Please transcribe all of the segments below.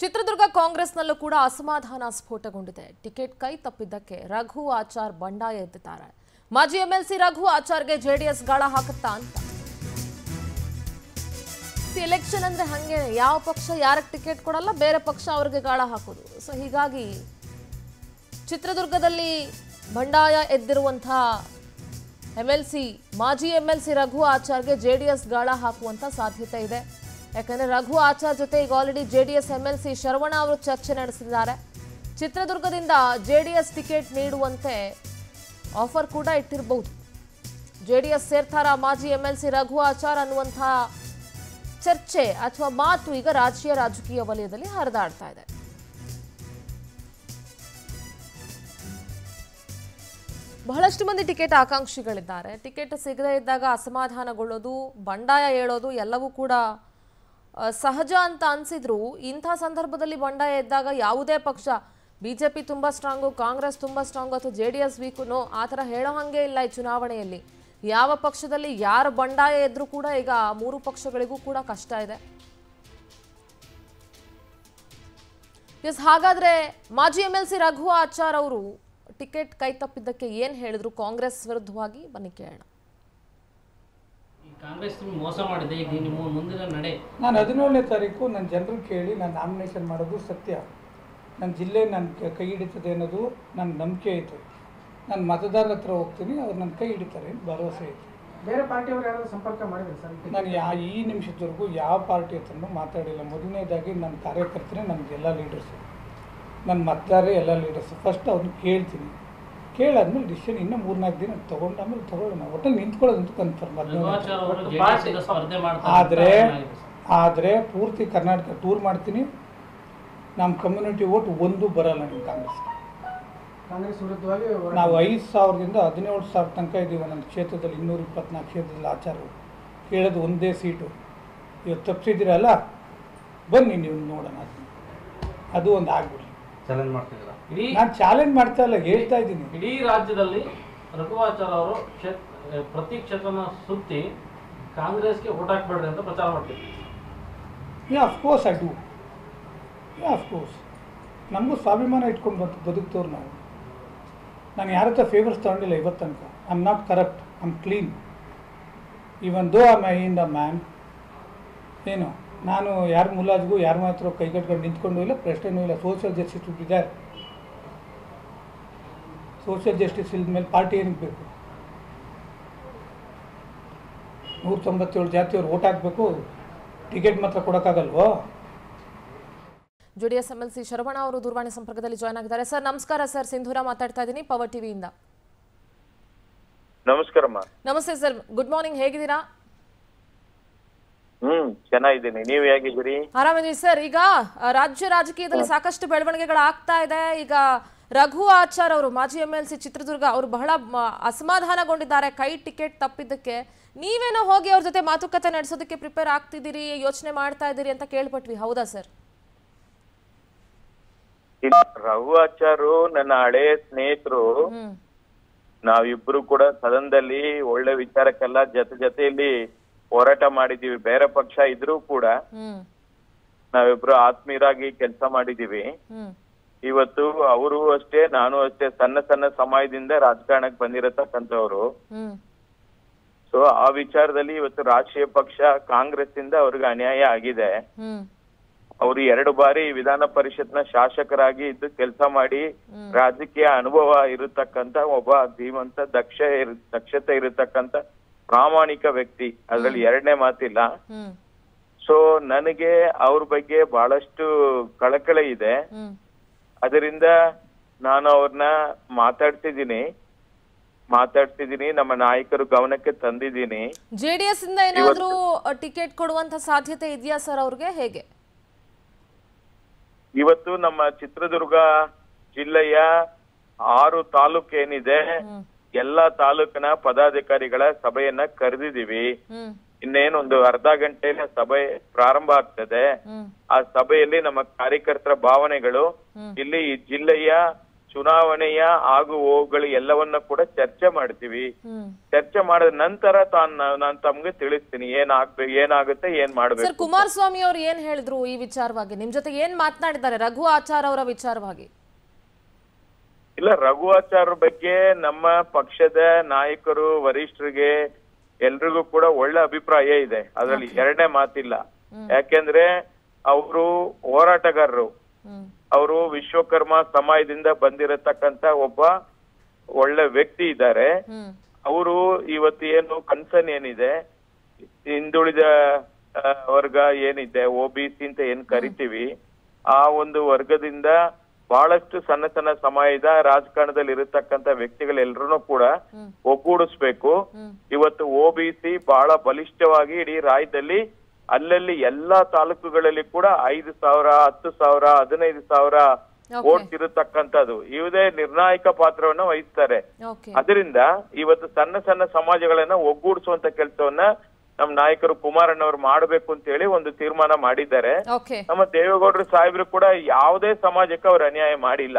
ಚಿತ್ರದುರ್ಗ ಕಾಂಗ್ರೆಸ್ನಲ್ಲೂ ಕೂಡ ಅಸಮಾಧಾನ ಸ್ಫೋಟಗೊಂಡಿದೆ. ಟಿಕೆಟ್ ಕೈ ತಪ್ಪಿದ್ದಕ್ಕೆ ರಘು ಆಚಾರ್ ಬಂಡಾಯ ಎದ್ದಿದ್ದಾರೆ ಮಾಜಿ ಎಂಎಲ್ಸಿ ರಘು ಆಚಾರ್ಗೆ ಜೆಡಿಎಸ್ ಗಾಳ ಹಾಕುತ್ತಾ ಅಂತ. ಎಲೆಕ್ಷನ್ ಅಂದ್ರೆ ಹಂಗೆ ಯಾವ ಪಕ್ಷ ಯಾರಿಗೆ ಟಿಕೆಟ್ ಕೊಡಲ್ಲ, ಬೇರೆ ಪಕ್ಷ ಅವ್ರಿಗೆ ಗಾಳ ಹಾಕೋದು. ಸೊ ಹೀಗಾಗಿ ಚಿತ್ರದುರ್ಗದಲ್ಲಿ ಬಂಡಾಯ ಎದ್ದಿರುವಂತಹ ಎಂಎಲ್ಸಿ, ಮಾಜಿ ಎಂಎಲ್ಸಿ ರಘು ಆಚಾರ್ಗೆ ಜೆಡಿಎಸ್ ಗಾಳ ಹಾಕುವಂತ ಸಾಧ್ಯತೆ ಇದೆ. ಯಾಕಂದ್ರೆ ರಘು ಆಚಾರ್ ಜೊತೆ ಈಗ already J D S M L C Sharavana ಅವರು ಚರ್ಚೆ ನಡೆಸಿದ್ದಾರೆ. ಚಿತ್ರದುರ್ಗದಿಂದ ಜೆ ಡಿ ಎಸ್ ಟಿಕೆಟ್ ನೀಡುವಂತೆ ಆಫರ್ ಕೂಡ ಇಟ್ಟಿರಬಹುದು ಎಸ್ ಸೇರ್ತಾರ ಮಾಜಿ M L C Raghu Achar ಅನ್ನುವಂತಹ ಚರ್ಚೆ ಅಥವಾ ಮಾತು ಈಗ ರಾಜ್ಯ ರಾಜಕೀಯ ವಲಯದಲ್ಲಿ ಹರಿದಾಡ್ತಾ ಇದೆ. ಬಹಳಷ್ಟು ಮಂದಿ ಟಿಕೆಟ್ ಆಕಾಂಕ್ಷಿಗಳಿದ್ದಾರೆ. ಟಿಕೆಟ್ ಸಿಗದೇ ಇದ್ದಾಗ ಅಸಮಾಧಾನಗೊಳ್ಳೋದು, ಬಂಡಾಯ ಹೇಳೋದು ಎಲ್ಲವೂ ಕೂಡ ಸಹಜ ಅಂತ ಅನ್ಸಿದ್ರು, ಇಂಥ ಸಂದರ್ಭದಲ್ಲಿ ಬಂಡಾಯ ಇದ್ದಾಗ ಯಾವುದೇ ಪಕ್ಷ, ಬಿಜೆಪಿ ತುಂಬಾ ಸ್ಟ್ರಾಂಗು ಕಾಂಗ್ರೆಸ್ ತುಂಬಾ ಸ್ಟ್ರಾಂಗು ಅಥವಾ J D S weak no ಆ ಥರ ಹೇಳೋ ಹಾಗೆ ಇಲ್ಲ ಈ ಚುನಾವಣೆಯಲ್ಲಿ. ಯಾವ ಪಕ್ಷದಲ್ಲಿ ಯಾರು ಬಂಡಾಯ ಇದ್ರೂ ಕೂಡ ಈಗ ಮೂರು ಪಕ್ಷಗಳಿಗೂ ಕೂಡ ಕಷ್ಟ ಇದೆ. ಎಸ್, ಹಾಗಾದ್ರೆ ಮಾಜಿ M L C Raghu Achar ಅವರು ಟಿಕೆಟ್ ಕೈ ತಪ್ಪಿದ್ದಕ್ಕೆ ಏನ್ ಹೇಳಿದ್ರು ಕಾಂಗ್ರೆಸ್ ವಿರುದ್ಧವಾಗಿ? ಬನ್ನಿ ಕೇಳೋಣ ಈ ಕಾಂಗ್ರೆಸ್ ನಿಮ್ಗೆ ಮೋಸ ಮಾಡಿದೆ ಈಗ ನಿಮ್ಮ ಮುಂದಿನ ನಡೆ ನಾನು ಹದಿನೇಳನೇ ತಾರೀಕು ನನ್ನ ಜನರು ಕೇಳಿ ನಾನು ನಾಮಿನೇಷನ್ ಮಾಡೋದು ಸತ್ಯ. ನನ್ನ ಜಿಲ್ಲೆ ನನ್ನ ಕೈ ಹಿಡಿತದೆ ಅನ್ನೋದು ನನ್ನ ನಂಬಿಕೆ ಆಯಿತು ನಾನು ಮತದಾರರ ಹತ್ರ ಹೋಗ್ತೀನಿ ಅವ್ರು ನನ್ನ ಕೈ ಹಿಡಿತಾರೆ ಅಂತ ಭರವಸೆ ಆಯಿತು ಬೇರೆ ಪಾರ್ಟಿಯವರು ಯಾರಾದರೂ ಸಂಪರ್ಕ ಮಾಡಿದ್ರು ಸರ್? ನಾನು ಯಾ ಈ ನಿಮಿಷದವರೆಗೂ ಯಾವ ಪಾರ್ಟಿ ಹತ್ರನೂ ಮಾತಾಡಿಲ್ಲ. ಮೊದಲನೇದಾಗಿ ನನ್ನ ಕಾರ್ಯಕರ್ತರೇ ನಮ್ಗೆ ಎಲ್ಲ ಲೀಡರ್ಸು ನನ್ನ ಮತದಾರರೇ ಎಲ್ಲ ಲೀಡರ್ಸು ಫಸ್ಟ್ ಅವ್ರನ್ನ ಕೇಳ್ತೀನಿ. ಕೇಳಾದ್ಮೇಲೆ ಡಿಸಿಷನ್ ಇನ್ನೂ ಮೂರ್ನಾಲ್ಕು ದಿನ ತಗೊಂಡ ಆಮೇಲೆ ತಗೊಳ್ಳೋಣ. ಒಟ್ಟಲ್ಲಿ ನಿಂತ್ಕೊಳ್ಳೋದಂತೂ ಕನ್ಫರ್ಮ್ ಆದರೆ ಆದರೆ ಪೂರ್ತಿ ಕರ್ನಾಟಕ ಟೂರ್ ಮಾಡ್ತೀನಿ. ನಮ್ಮ ಕಮ್ಯುನಿಟಿ ಓಟ್ ಒಂದು ಬರಲ್ಲ ನಿಮ್ಮ ಕಾಂಗ್ರೆಸ್ ಕಾಂಗ್ರೆಸ್ ವಿರುದ್ಧವಾಗಿ ನಾವು ಐದು ಸಾವಿರದಿಂದ ಹದಿನೇಳು ಸಾವಿರ ತನಕ ಇದ್ದೀವಿ ನನ್ನ ಕ್ಷೇತ್ರದಲ್ಲಿ ಇನ್ನೂರ ಇಪ್ಪತ್ನಾಲ್ಕು ಕ್ಷೇತ್ರದಲ್ಲಿ ಆಚಾರವು ಕೇಳೋದು ಒಂದೇ ಸೀಟು. ಇವತ್ತು ತಪ್ಪಿಸಿದ್ದೀರಲ್ಲ ಬನ್ನಿ ನೀವು ನೋಡೋಣ. ಅದು ಒಂದು ಆಗ್ಬಿಡಿ ಚಾಲೆಂಜ್ ಮಾಡ್ತಿದ್ದೀರಾ? ಇಡೀ ನಾನು ಚಾಲೆಂಜ್ ಮಾಡ್ತಾ ಇಲ್ಲ ಹೇಳ್ತಾ ಇದ್ದೀನಿ. ಇಡೀ ರಾಜ್ಯದಲ್ಲಿ ರಘುವಾಚಾರ್ ಅವರು ಕ್ಷೇತ್ರ ಪ್ರತಿ ಕ್ಷೇತ್ರನ ಸುತ್ತಿ ಕಾಂಗ್ರೆಸ್ಗೆ ಓಟ್ ಹಾಕ್ಬೇಡ್ರಿ ಅಂತ ಪ್ರಚಾರ ಮಾಡ್ತೀವಿ. Yeah of course I do yeah of course ನಮಗೂ ಸ್ವಾಭಿಮಾನ ಇಟ್ಕೊಂಡು ಬಂತು ಬದುಕ್ತವ್ರು ನಾವು. ನಾನು ಯಾರ ಹತ್ರ ಫೇವರ್ಸ್ ತಗೊಂಡಿಲ್ಲ ಇವತ್ತು ತನಕ. I am not corrupt I am clean even though am my in the man ಏನು ನಾನು ಯಾರ ಮುಲಾಜ್ಗೂ ಯಾರ ಮಾತ್ರ ಕೈಗಟ್ಕೊಂಡು ನಿಂತ್ಕೊಂಡು ಇಲ್ಲ ಪ್ರಶ್ನೆನೂ ಇಲ್ಲ ಸೋಷಿಯಲ್ ಜಸ್ಟಿಸ್ ಇದ್ದಾರೆ. ಸೋಷಿಯಲ್ ಜಸ್ಟಿಸ್ ಇಲ್ದ ಮೇಲೆ ಪಾರ್ಟಿ ಏನಕ್ಕೆ ಬೇಕು? ನೂರ ತೊಂಬತ್ತೇಳು ಜಾತಿಯವ್ರು ಓಟ್ ಹಾಕಬೇಕು ಟಿಕೆಟ್ ಮಾತ್ರ ಕೊಡೋಕ್ಕಾಗಲ್ವೋ? JDS M L C Sharavana ಅವರು ದೂರವಾಣಿ ಸಂಪರ್ಕದಲ್ಲಿ ಜಾಯ್ನ್ ಆಗಿದ್ದಾರೆ. ಸರ್ ನಮಸ್ಕಾರ ಸರ್ ಸಿಂಧೂರ ಮಾತಾಡ್ತಾ ಇದ್ದೀನಿ ಪವರ್ ಟಿವಿಯಿಂದ. ನಮಸ್ಕಾರ ನಮಸ್ತೆ ಸರ್ ಗುಡ್ ಮಾರ್ನಿಂಗ್ ಹೇಗಿದ್ದೀರಾ? ಹ್ಮ್ ಚೆನ್ನಾಗಿದ್ದೀನಿ. ನೀವು ಹೇಗಿದ್ದೀರಿ? ಆರಾಮಿದ್ದೀವಿ ಸರ್. ಈಗ ರಾಜ್ಯ ರಾಜಕೀಯದಲ್ಲಿ ಸಾಕಷ್ಟು ಬೆಳವಣಿಗೆಗಳು ಆಗ್ತಾ ಇದೆ. ಈಗ ರಘು ಆಚಾರ್ ಅವರು ಮಾಜಿ ಎಂ ಎಲ್ ಸಿ ಚಿತ್ರದುರ್ಗ ಅವರು ಬಹಳ ಅಸಮಾಧಾನಗೊಂಡಿದ್ದಾರೆ. ಕೈ ಟಿಕೆಟ್ ತಪ್ಪಿದ್ದಕ್ಕೆ ನೀವೇನೋ ಹೋಗಿ ಅವ್ರ ಜೊತೆ ಮಾತುಕತೆ ನಡೆಸೋದಕ್ಕೆ ಪ್ರಿಪೇರ್ ಆಗ್ತಿದ್ದೀರಿ ಯೋಚನೆ ಮಾಡ್ತಾ ಇದ್ದೀರಿ ಅಂತ ಕೇಳ್ಪಟ್ವಿ. ಹೌದಾ ಸರ್? ರಘು ಆಚಾರು ನನ್ನ ಹಳೆ ಸ್ನೇಹಿತರು ನಾವಿಬ್ರು ಕೂಡ ಸದನದಲ್ಲಿ ಒಳ್ಳೆ ವಿಚಾರಕ್ಕೆಲ್ಲ ಜೊತೆ ಜೊತೆಯಲ್ಲಿ ಹೋರಾಟ ಮಾಡಿದೀವಿ ಬೇರೆ ಪಕ್ಷ ಇದ್ರೂ ಕೂಡ ನಾವಿಬ್ರು ಆತ್ಮೀಯರಾಗಿ ಕೆಲಸ ಮಾಡಿದೀವಿ ಇವತ್ತು ಅವರು ಅಷ್ಟೇ ನಾನು ಅಷ್ಟೇ ಸಣ್ಣ ಸಣ್ಣ ಸಮಯದಿಂದ ರಾಜಕಾರಣಕ್ಕೆ ಬಂದಿರತಕ್ಕಂಥವ್ರು. ಸೊ ಆ ವಿಚಾರದಲ್ಲಿ ಇವತ್ತು ರಾಷ್ಟ್ರೀಯ ಪಕ್ಷ ಕಾಂಗ್ರೆಸ್ ಇಂದ ಅವ್ರಿಗೆ ಅನ್ಯಾಯ ಆಗಿದೆ. ಅವರು ಎರಡು ಬಾರಿ ವಿಧಾನ ಪರಿಷತ್ನ ಶಾಸಕರಾಗಿ ಇದ್ದು ಕೆಲಸ ಮಾಡಿ ರಾಜಕೀಯ ಅನುಭವ ಇರತಕ್ಕಂತ ಒಬ್ಬ ಧೀಮಂತ ದಕ್ಷ ದಕ್ಷತೆ ಇರತಕ್ಕಂತ ಪ್ರಾಮಾಣಿಕ ವ್ಯಕ್ತಿ. ಅದ್ರಲ್ಲಿ ಎರಡನೇ ಮಾತಿಲ್ಲ. ಸೊ ನನಗೆ ಅವ್ರ ಬಗ್ಗೆ ಬಹಳಷ್ಟು ಕಳಕಳಿ ಇದೆ. ಅದರಿಂದ ನಾನು ಅವ್ರನ್ನ ಮಾತಾಡ್ತಿದ್ದೀನಿ. ಮಾತಾಡ್ತಿದ್ದೀನಿ ನಮ್ಮ ನಾಯಕರು ಗಮನಕ್ಕೆ ತಂದಿದ್ದೀನಿ. ಜೆಡಿಎಸ್ ಇಂದ ಏನಾದ್ರೂ ಟಿಕೆಟ್ ಕೊಡುವಂತ ಸಾಧ್ಯತೆ ಇದೆಯಾ ಸರ್ ಅವ್ರಿಗೆ? ಹೇಗೆ? ಇವತ್ತು ನಮ್ಮ ಚಿತ್ರದುರ್ಗ ಜಿಲ್ಲೆಯ ಆರು ತಾಲೂಕ್ ಏನಿದೆ ಎಲ್ಲಾ ತಾಲೂಕಿನ ಪದಾಧಿಕಾರಿಗಳ ಸಭೆಯನ್ನ ಕರೆದಿದೀವಿ ಹ್ಮ್. ಇನ್ನೇನೊಂದು ಅರ್ಧ ಗಂಟೆಯಲ್ಲಿ ಸಭೆ ಪ್ರಾರಂಭ ಆಗ್ತದೆ. ಆ ಸಭೆಯಲ್ಲಿ ನಮ್ಮ ಕಾರ್ಯಕರ್ತರ ಭಾವನೆಗಳು ಇಲ್ಲಿ ಈ ಜಿಲ್ಲೆಯ ಚುನಾವಣೆಯ ಆಗು ಹೋಗುಗಳು ಎಲ್ಲವನ್ನ ಕೂಡ ಚರ್ಚೆ ಮಾಡ್ತೀವಿ. ಚರ್ಚೆ ಮಾಡಿದ ನಂತರ ತಾನ್ ನಾನು ತಮ್ಗೆ ತಿಳಿಸ್ತೀನಿ ಏನ್ ಆಗ್ಬೇಕು ಏನಾಗುತ್ತೆ ಏನ್ ಮಾಡ್ಬೇಕು ಕುಮಾರಸ್ವಾಮಿ ಅವ್ರು ಏನ್ ಹೇಳಿದ್ರು ಈ ವಿಚಾರವಾಗಿ? ನಿಮ್ ಜೊತೆ ಏನ್ ಮಾತನಾಡಿದ್ದಾರೆ ರಘು ಆಚಾರ್ ಅವರ ವಿಚಾರವಾಗಿ? ಇಲ್ಲ ರಘು ಆಚಾರ ಬಗ್ಗೆ ನಮ್ಮ ಪಕ್ಷದ ನಾಯಕರು ವರಿಷ್ಠರಿಗೆ ಎಲ್ರಿಗೂ ಕೂಡ ಒಳ್ಳೆ ಅಭಿಪ್ರಾಯ ಇದೆ. ಅದ್ರಲ್ಲಿ ಎರಡನೇ ಮಾತಿಲ್ಲ. ಯಾಕೆಂದ್ರೆ ಅವರು ಹೋರಾಟಗಾರರು. ಅವರು ವಿಶ್ವಕರ್ಮ ಸಮಯದಿಂದ ಬಂದಿರತಕ್ಕಂತ ಒಬ್ಬ ಒಳ್ಳೆ ವ್ಯಕ್ತಿ ಇದ್ದಾರೆ. ಅವರು ಇವತ್ತು ಏನು ಕನ್ಸರ್ನ್ ಏನಿದೆ? ಹಿಂದುಳಿದ ವರ್ಗ ಏನಿದೆ? ಒ ಬಿ ಸಿ ಅಂತ ಏನ್ ಕರಿತೀವಿ. ಆ ಒಂದು ವರ್ಗದಿಂದ ಬಹಳಷ್ಟು ಸಣ್ಣ ಸಣ್ಣ ಸಮಯದ ರಾಜಕಾರಣದಲ್ಲಿ ಇರತಕ್ಕಂತ ವ್ಯಕ್ತಿಗಳೆಲ್ಲರೂ ಕೂಡ ಒಗ್ಗೂಡಿಸ್ಬೇಕು. ಇವತ್ತು ಒ ಬಿ ಬಹಳ ಬಲಿಷ್ಠವಾಗಿ ಇಡೀ ರಾಜ್ಯದಲ್ಲಿ ಅಲ್ಲಲ್ಲಿ ಎಲ್ಲಾ ತಾಲೂಕುಗಳಲ್ಲಿ ಕೂಡ ಐದು ಸಾವಿರ ಹತ್ತು ಸಾವಿರ ಹದಿನೈದು ಸಾವಿರ. ವೋಟ್ ಇರತಕ್ಕಂಥದ್ದು. ಇವುದೇ ನಿರ್ಣಾಯಕ ಪಾತ್ರವನ್ನ ವಹಿಸ್ತಾರೆ. ಅದರಿಂದ ಇವತ್ತು ಸಣ್ಣ ಸಣ್ಣ ಸಮಾಜಗಳನ್ನ ಒಗ್ಗೂಡಿಸುವಂತ ಕೆಲಸವನ್ನ ನಮ್ಮ ನಾಯಕರು ಕುಮಾರಣ್ಣವ್ರು ಮಾಡಬೇಕು ಅಂತ ಹೇಳಿ ಒಂದು ತೀರ್ಮಾನ ಮಾಡಿದ್ದಾರೆ. ನಮ್ಮ ದೇವೇಗೌಡರು ಸಾಹೇಬ್ರು ಕೂಡ ಯಾವುದೇ ಸಮಾಜಕ್ಕೆ ಅವ್ರು ಅನ್ಯಾಯ ಮಾಡಿಲ್ಲ.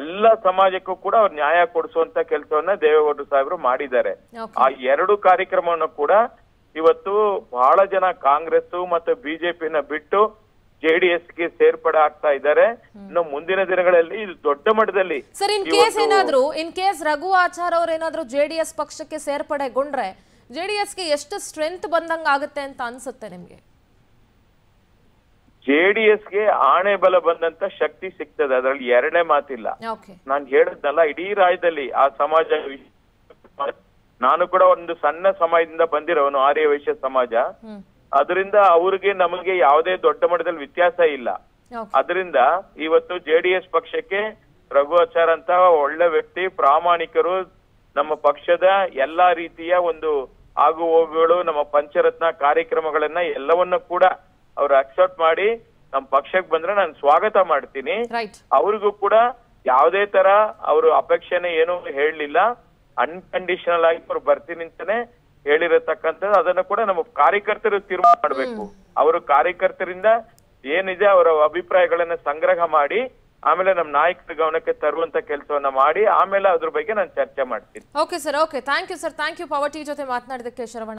ಎಲ್ಲ ಸಮಾಜಕ್ಕೂ ಕೂಡ ಅವ್ರು ನ್ಯಾಯ ಕೊಡಿಸುವಂತ ಕೆಲಸವನ್ನ ದೇವೇಗೌಡರು ಸಾಹೇಬ್ರು ಮಾಡಿದ್ದಾರೆ. ಆ ಎರಡು ಕಾರ್ಯಕ್ರಮವನ್ನು ಕೂಡ ಇವತ್ತು ಬಹಳ ಜನ ಕಾಂಗ್ರೆಸ್ ಮತ್ತು ಬಿಜೆಪಿನ ಬಿಟ್ಟು ಜೆಡಿಎಸ್ಗೆ ಸೇರ್ಪಡೆ ಆಗ್ತಾ ಇದ್ದಾರೆ. ಇನ್ನು ಮುಂದಿನ ದಿನಗಳಲ್ಲಿ ಇದು ದೊಡ್ಡ ಮಟ್ಟದಲ್ಲಿ ಸರ್ ಇನ್ ಕೇಸ್ ಏನಾದ್ರು ಇನ್ ಕೇಸ್ ರಘು ಆಚಾರ್ ಅವ್ರ ಏನಾದ್ರು ಜೆಡಿಎಸ್ ಪಕ್ಷಕ್ಕೆ ಸೇರ್ಪಡೆಗೊಂಡ್ರೆ ಜೆಡಿಎಸ್ಗೆ ಎಷ್ಟು ಸ್ಟ್ರೆಂತ್ ಬಂದಂಗ ಆಗುತ್ತೆ ಅಂತ ಅನ್ಸುತ್ತೆ ನಿಮ್ಗೆ? ಜೆಡಿಎಸ್ಗೆ ಆಣೆ ಬಲ ಬಂದಂತ ಶಕ್ತಿ ಸಿಗ್ತದೆ ಅದರಲ್ಲಿ ಎರಡನೇ ಮಾತಿಲ್ಲ. ನಾನು ಹೇಳದ್ನಲ್ಲ ಇಡೀ ರಾಜ್ಯದಲ್ಲಿ ಆ ಸಮಾಜ ನಾನು ಕೂಡ ಒಂದು ಸಣ್ಣ ಸಮಾಜದಿಂದ ಬಂದಿರೋನು ಆರ್ಯ ವೈಶ್ಯ ಸಮಾಜ. ಅದರಿಂದ ಅವ್ರಿಗೆ ನಮಗೆ ಯಾವುದೇ ದೊಡ್ಡ ಮಟ್ಟದಲ್ಲಿ ವ್ಯತ್ಯಾಸ ಇಲ್ಲ. ಅದರಿಂದ ಇವತ್ತು ಜೆಡಿಎಸ್ ಪಕ್ಷಕ್ಕೆ ರಘುವಾಚಾರ್ ಅಂತ ಒಳ್ಳೆ ವ್ಯಕ್ತಿ ಪ್ರಾಮಾಣಿಕರು ನಮ್ಮ ಪಕ್ಷದ ಎಲ್ಲಾ ರೀತಿಯ ಒಂದು ಆಗು ಹೋಗುಗಳು ನಮ್ಮ ಪಂಚರತ್ನ ಕಾರ್ಯಕ್ರಮಗಳನ್ನ ಎಲ್ಲವನ್ನ ಕೂಡ ಅವ್ರು ಅಕ್ಸೆಪ್ಟ್ ಮಾಡಿ ನಮ್ಮ ಪಕ್ಷಕ್ಕೆ ಬಂದ್ರೆ ನಾನು ಸ್ವಾಗತ ಮಾಡ್ತೀನಿ. ಅವ್ರಿಗೂ ಕೂಡ ಯಾವುದೇ ತರ ಅವರು ಅಪೇಕ್ಷೆನೆ ಏನು ಹೇಳಲಿಲ್ಲ. ಅನ್ಕಂಡೀಷನಲ್ ಆಗಿ ಅವ್ರು ಬರ್ತೀನಿ ಅಂತಾನೆ ಹೇಳಿರತಕ್ಕಂಥದ್ದು. ಅದನ್ನ ಕೂಡ ನಮ್ಮ ಕಾರ್ಯಕರ್ತರು ತೀರ್ಮಾನ ಮಾಡಬೇಕು. ಅವರು ಕಾರ್ಯಕರ್ತರಿಂದ ಏನಿದೆ ಅವರ ಅಭಿಪ್ರಾಯಗಳನ್ನ ಸಂಗ್ರಹ ಮಾಡಿ ಆಮೇಲೆ ನಮ್ಮ ನಾಯಕರ ಗಮನಕ್ಕೆ ತರುವಂತ ಕೆಲಸವನ್ನ ಮಾಡಿ, ಆಮೇಲೆ ಅದ್ರ ಬಗ್ಗೆ ನಾನು ಚರ್ಚೆ ಮಾಡ್ತೀನಿ. Okay sir okay thank you sir thank you power T ಜೊತೆ ಮಾತನಾಡಿದಕ್ಕೆ ಶರವಣ.